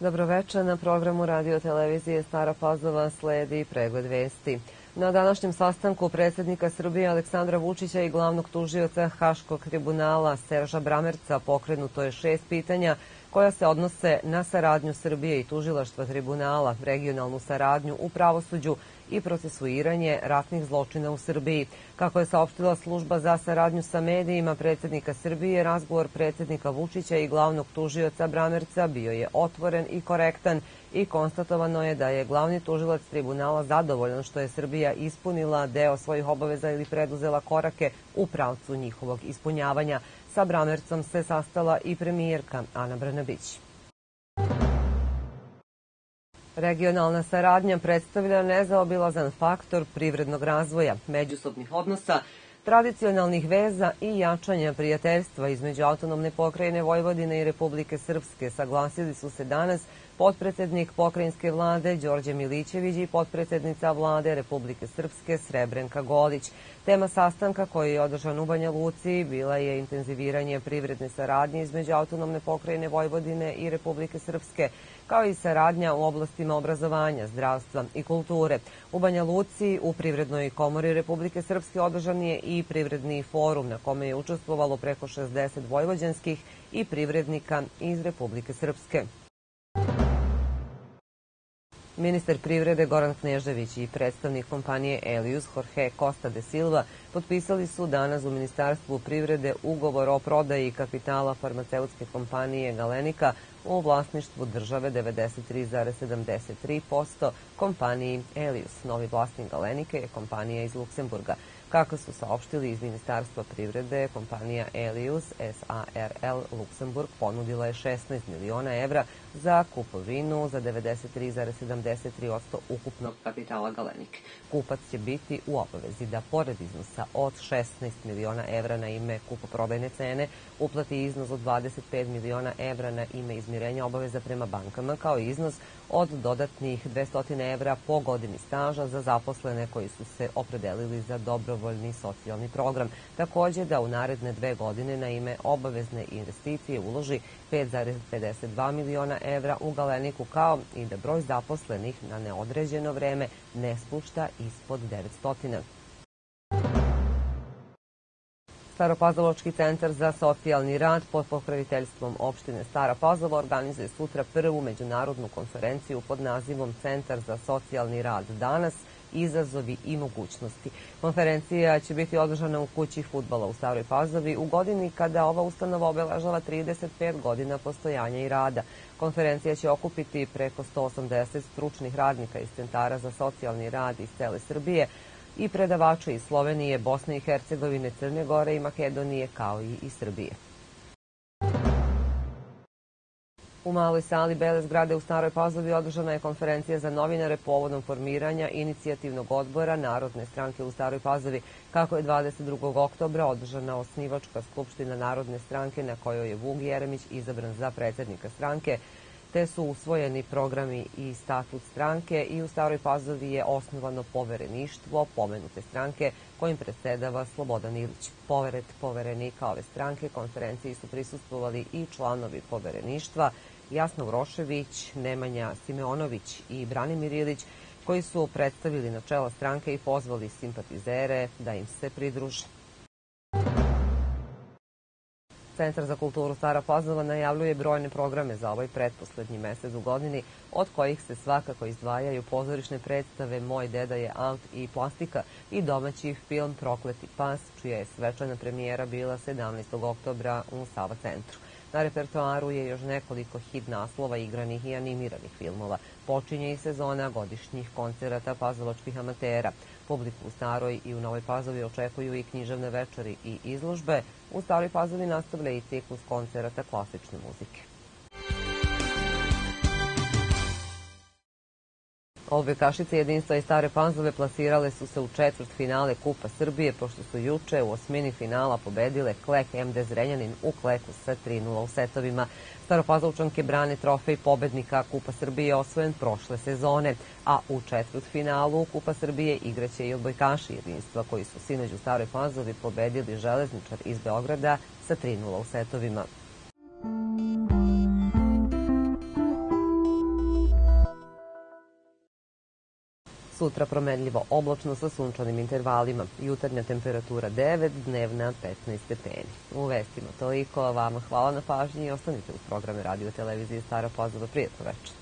Dobroveče na programu radio televizije Stara Pazova sledi pregled vesti. Na današnjem sastanku predsednika Srbije Aleksandra Vučića i glavnog tužioca Haškog tribunala Serža Bramerca pokrenuto je šest pitanja koja se odnose na saradnju Srbije i tužilaštva tribunala, regionalnu saradnju u pravosuđu i procesuiranje ratnih zločina u Srbiji. Kako je saopštila služba za saradnju sa medijima predsednika Srbije, razgovor predsednika Vučića i glavnog tužioca Bramerca bio je otvoren i korektan i konstatovano je da je glavni tužilac tribunala zadovoljan što je Srbija ispunila deo svojih obaveza ili preduzela korake u pravcu njihovog ispunjavanja. Sa Bramercom se sastala i premijerka Ana Brnabić. Regionalna saradnja predstavlja nezaobilazan faktor privrednog razvoja, međusobnih odnosa, tradicionalnih veza i jačanja prijateljstva između autonomne pokrajine Vojvodine i Republike Srpske. Saglasili su se danas potpredsednik pokrajinske vlade Đorđe Milićević i potpredsednica vlade Republike Srpske Srebrenka Golić. Tema sastanka koji je održan u Banja Luci bila je intenziviranje privredne saradnje između autonomne pokrajine Vojvodine i Republike Srpske, kao i saradnja u oblastima obrazovanja, zdravstva i kulture. U Banja Luci u Privrednoj komori Republike Srpske održan je i privredni forum na kome je učestvovalo preko 60 vojvođanskih i privrednika iz Republike Srpske. Ministar privrede Goran Knežević i predstavnik kompanije Elius Jorge Costa de Silva potpisali su danas u Ministarstvu privrede ugovor o prodaji kapitala farmaceutske kompanije Galenika u vlasništvu države 93,73% kompaniji Elius. Novi vlasnik Galenike je kompanija iz Luksemburga. Kako su saopštili iz Ministarstva privrede, kompanija Elius SARL Luksemburg ponudila je 16 miliona evra za kupovinu za 93,73% ukupnog kapitala Galenik. Kupac će biti u obavezi da pored iznosa od 16 miliona evra na ime kupoprodajne cene uplati iznos od 25 miliona evra na ime izmirenja obaveza prema bankama kao i iznos od dodatnih 200 evra po godini staža za zaposlene koji su se opredelili za dobrovoljni socijalni program. Takođe da u naredne dve godine na ime obavezne investicije uloži 5,52 miliona evra u Galeniku kao i da broj zaposlenih na neodređeno vreme ne spušta ispod 900. Staropazaločki centar za socijalni rad pod pokraviteljstvom opštine Stara Pazova organizuje sutra prvu međunarodnu konferenciju pod nazivom Centar za socijalni rad danas – izazovi i mogućnosti. Konferencija će biti održana u kući futbala u Staroj Pazovi u godini kada ova ustanova obeležava 35 godina postojanja i rada. Konferencija će okupiti preko 180 stručnih radnika iz centara za socijalni rad iz cele Srbije, i predavača iz Slovenije, Bosne i Hercegovine, Crne Gore i Makedonije, kao i iz Srbije. U maloj sali Bele zgrade u Staroj Pazovi održana je konferencija za novinare povodom formiranja inicijativnog odbora Narodne stranke u Staroj Pazovi, kako je 22. oktobra održana osnivačka skupština Narodne stranke na kojoj je Vuk Jeremić izabran za predsednika stranke, te su usvojeni programi i statut stranke i u Staroj Pazovi je osnovano povereništvo pomenute stranke kojim predsedava Slobodan Ilić. Povered poverenika ove stranke konferenciji su prisustvovali i članovi povereništva Jasna Urošević, Nemanja Simeonović i Branimir Ilić, koji su predstavili načela stranke i pozvali simpatizere da im se pridruže. Centar za kulturu Stara Pazova najavljuje brojne programe za ovaj pretposlednji mesec u godini, od kojih se svakako izdvajaju pozorišne predstave Moj deda je alt i plastika i domaći film Prokleti pas, čija je svečana premijera bila 17. oktobra u Sava centru. Na repertoaru je još nekoliko hit naslova igranih i animiranih filmova. Počinje i sezona godišnjih koncerata pazaločkih amatera. Publiku u Staroj i u Novoj Pazovi očekuju i književne večeri i izložbe. U Staroj Pazovi nastavlja i ciklus koncerata klasične muzike. Ovekašice jedinstva i stare panzove plasirale su se u četvrt finale Kupa Srbije, pošto su juče u osmini finala pobedile Klek MD Zrenjanin u Kleku sa 3-0 u setovima. Staropazovčanke brane trofej pobednika Kupa Srbije osvojen prošle sezone, a u četvrt finalu Kupa Srbije igraće i odbojkaši jedinstva koji su sinoć u Staroj Pazovi pobedili železničar iz Beograda sa 3-0 u setovima. Sutra promenljivo oblačno sa sunčanim intervalima. Jutarnja temperatura 9, dnevna 15 stepeni. U vestima toliko, vama hvala na pažnji i ostanite uz programe radio televizije Stara Pazova. Prijetno večer.